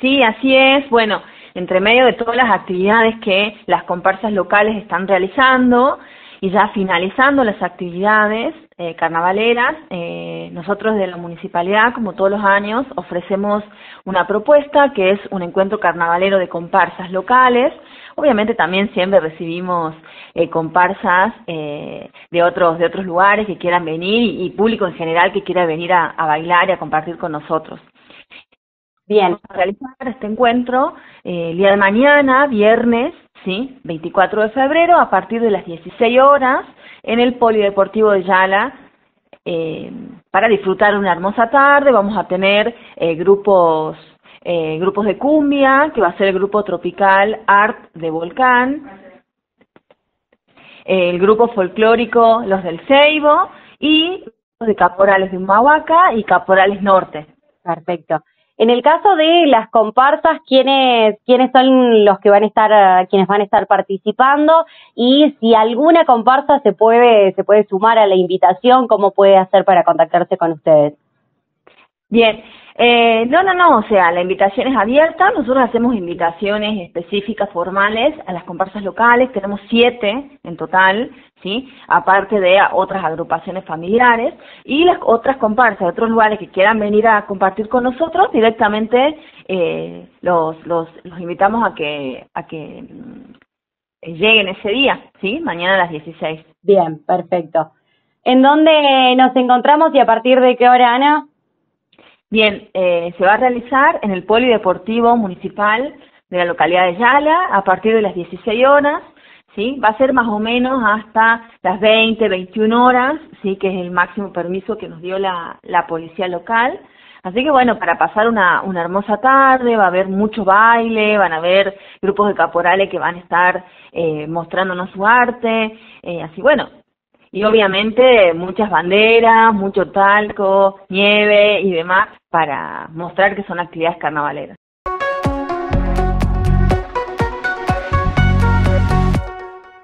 Sí, así es. Bueno, entre medio de todas las actividades que las comparsas locales están realizando y ya finalizando las actividades eh, carnavaleras, eh, nosotros de la municipalidad, como todos los años, ofrecemos una propuesta que es un encuentro carnavalero de comparsas locales. Obviamente también siempre recibimos eh, comparsas eh, de otros de otros lugares que quieran venir y, público en general que quiera venir a, a bailar y a compartir con nosotros. Bien. Realizar este encuentro eh, el día de mañana, viernes, ¿sí? 24 de febrero, a partir de las 16 horas, en el Polideportivo de Yala, eh, para disfrutar una hermosa tarde. Vamos a tener eh, grupos, eh, grupos de cumbia, que va a ser el grupo tropical Art de Volcán, el grupo folclórico Los del Ceibo y los de Caporales de Humahuaca y Caporales Norte. Perfecto. En el caso de las comparsas, ¿quiénes, quiénes son los que van a estar, eh, quienes van a estar participando? Y si alguna comparsa se puede, se puede sumar a la invitación, ¿cómo puede hacer para contactarse con ustedes? Bien, eh, no, no, no, o sea, la invitación es abierta, nosotros hacemos invitaciones específicas, formales, a las comparsas locales, tenemos siete en total, ¿sí? Aparte de otras agrupaciones familiares, y las otras comparsas de otros lugares que quieran venir a compartir con nosotros, directamente eh, los, los, los invitamos a que, a que mm, lleguen ese día, ¿sí? Mañana a las 16. Bien, perfecto. ¿En dónde nos encontramos y a partir de qué hora, Ana? Bien, eh, se va a realizar en el Polideportivo Municipal de la localidad de Yala a partir de las 16 horas, ¿sí? Va a ser más o menos hasta las 20, 21 horas, ¿sí? Que es el máximo permiso que nos dio la, la policía local. Así que bueno, para pasar una, una hermosa tarde, va a haber mucho baile, van a haber grupos de caporales que van a estar eh, mostrándonos su arte, eh, así bueno, y obviamente muchas banderas, mucho talco, nieve y demás para mostrar que son actividades carnavaleras.